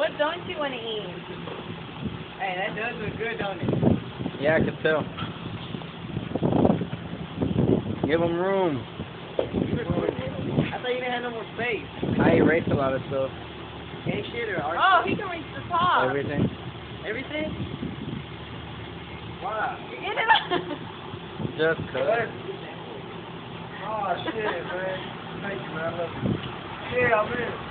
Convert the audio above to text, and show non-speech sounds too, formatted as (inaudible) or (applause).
What don't you want to eat? Hey, that does look good, don't it? Yeah, I can tell. Give him room. I thought you didn't have no more space. I erase a lot of stuff. Ain't shit or art. Oh, he can reach the top. Everything. Everything? Wow. you Get it. (laughs) Just cut. Oh, shit, man. Thank you, man. I love you. Yeah, I'm